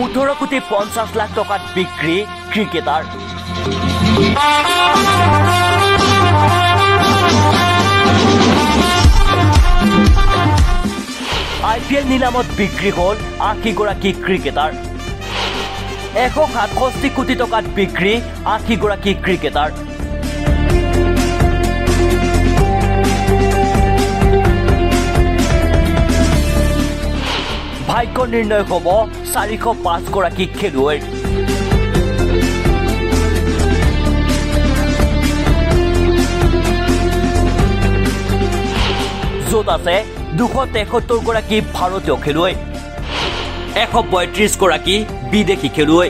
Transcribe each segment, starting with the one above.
ওঠৰ কোটি পঞ্চাছ লাখ টকাত বিক্ৰী ক্ৰিকেটাৰ। আই পি এল নিলামত বিক্ৰী হ'ল আশীগৰাকী ক্ৰিকেটাৰ। এশ সাতষষ্ঠি কোটি টকাত বিক্ৰী আশীগৰাকী ক্ৰিকেটাৰ। নিৰ্ণয় হ'ব চাৰিশ পাঁচগৰাকী খেলুৱৈৰ য'ত আছে দুশ তেসত্তৰ গৰাকী ভাৰতীয় খেলুৱৈ এশ বয়ত্ৰিশ গৰাকী বিদেশী খেলুৱৈ।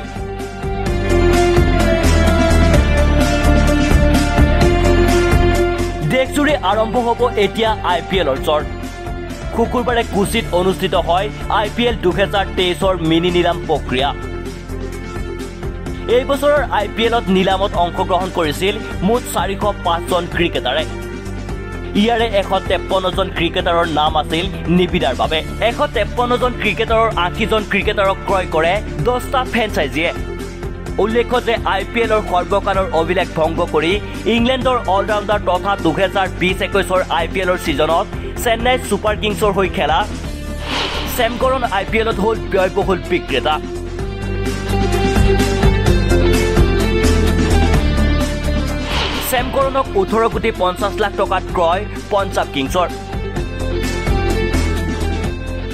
দেশজুৰি আৰম্ভ হ'ব এতিয়া আই পি এলৰ চৰ শুকুৰবাৰে কোচিত অনুষ্ঠিত হয় আই পি এল দুহেজাৰ তেইছৰ মিনি নিলাম প্ৰক্ৰিয়া। এই বছৰৰ আই পি এলত নিলামত অংশগ্ৰহণ কৰিছিল মুঠ চাৰিশ পাঁচজন ক্ৰিকেটাৰে। ইয়াৰে এশ তেপন্নজন ক্ৰিকেটাৰৰ নাম আছিল নিবিদাৰ বাবে। এশ তেপন্নজন ক্ৰিকেটাৰৰ আশীজন ক্ৰিকেটাৰক ক্ৰয় কৰে দহটা ফ্ৰেঞ্চাইজিয়ে। উল্লেখ্য যে আই পি এলৰ সৰ্বকালৰ অভিলেখ ভংগ কৰি ইংলেণ্ডৰ অলৰাউণ্ডাৰ তথা দুহেজাৰ বিছ একৈছৰ আই পি এলৰ ছিজনত চেন্নাই ছুপাৰ কিংছৰ হৈ খেলা। চেমকৰণ আই পি এলত হ'ল ব্যয়বহুল বিক্ৰেতা। চেমকৰণক ওঠৰ কোটি পঞ্চাছ লাখ টকাত ক্ৰয় পঞ্জাৱ কিংছৰ।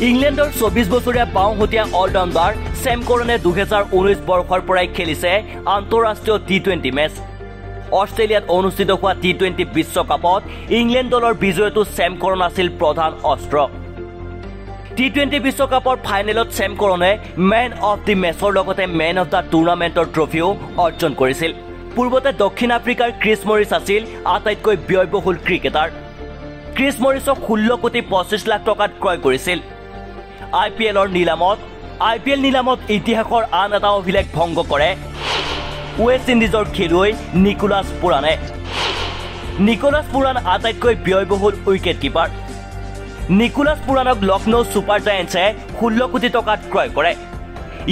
ইংলেণ্ডৰ চৌবিছ বছৰীয়া বাওঁহতীয়া অলৰাউণ্ডাৰ চেমকৰণে দুহেজাৰ ঊনৈছ বৰ্ষৰ পৰাই খেলিছে আন্তঃৰাষ্ট্ৰীয় টি টুৱেণ্টি মেচ। অষ্ট্ৰেলিয়াত অনুষ্ঠিত হোৱা টি টুৱেণ্টি বিশ্বকাপত ইংলেণ্ড দলৰ বিজয়তো চেমকৰণ আছিল প্ৰধান অস্ত্ৰ। টি টুৱেণ্টি বিশ্বকাপৰ ফাইনেলত চেমকৰণে মেন অৱ দি মেচৰ লগতে মেন অৱ দ্য টুৰ্ণামেণ্টৰ ট্ৰফিও অৰ্জন কৰিছিল। পূৰ্বতে দক্ষিণ আফ্ৰিকাৰ ক্ৰিছ মৰিছ আছিল আটাইতকৈ ব্যয়বহুল ক্ৰিকেটাৰ। ক্ৰিছ মৰিছক ষোল্ল কোটি পঁচিছ লাখ টকাত ক্ৰয় কৰিছিল। আই পি এলৰ নিলামত আই পি এল নিলামত ইতিহাসৰ আন এটা অভিলেখ ভংগ কৰে ৱেষ্ট ইণ্ডিজৰ খেলুৱৈ নিকোলাছ পুৰাণে। নিকোলাছ পুৰাণ আটাইতকৈ ব্যয়বহুল উইকেট কিপাৰ নিকোলাছ পুৰাণক লক্ষ্ণৌ ছুপাৰ জায়েণ্টছে ষোল্ল কোটি টকাত ক্ৰয় কৰে।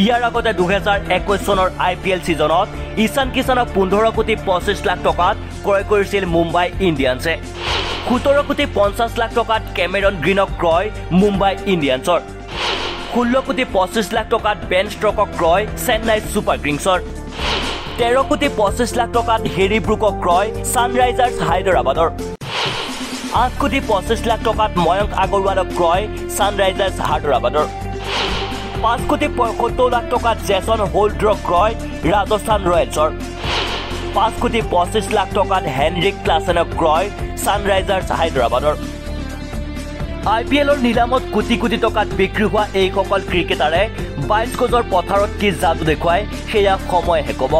ইয়াৰ আগতে দুহেজাৰ একৈছ চনৰ আই পি এল ছিজনত ঈশান কিষাণক পোন্ধৰ কোটি পঁচিছ লাখ টকাত ক্ৰয় কৰিছিল মুম্বাই ইণ্ডিয়ানছে সোতৰ কোটি পঞ্চাছ লাখ টকাত কেমেৰন গ্ৰীণক ক্ৰয় মুম্বাই ইণ্ডিয়ানছৰ ষোল্ল কোটি পঁচিছ লাখ টকাত বেন ষ্ট্ৰকক ক্ৰয় চেন্নাই ছুপাৰ কিংছৰ। তেৰ কোটি পঁচিছ লাখ টকাত হেৰি ব্ৰুকক ক্ৰয় ছানৰাইজাৰ্ছ হায়দৰাবাদৰ। আঠ কোটি পঁচিছ লাখ টকাত ময়ংক আগৰৱালক ক্ৰয় ছানৰাইজাৰ্ছ হায়দৰাবাদৰ। পাঁচ কোটি পঁয়সত্তৰ লাখ টকাত জেছন হোল্ড্ৰক ক্ৰয় ৰাজস্থান ৰয়েলছৰ। পাঁচ কোটি পঁচিছ লাখ টকাত হেনৰিক ক্লাছেনক ক্ৰয় ছানৰাইজাৰ্ছ হায়দৰাবাদৰ। আই পি এলৰ নিলামত কোটি কোটি টকাত বিক্ৰী হোৱা এইসকল ক্ৰিকেটাৰে বাইছ গজৰ পথাৰত কি যাদু দেখুৱাই সেয়া সময়েহে ক'ব।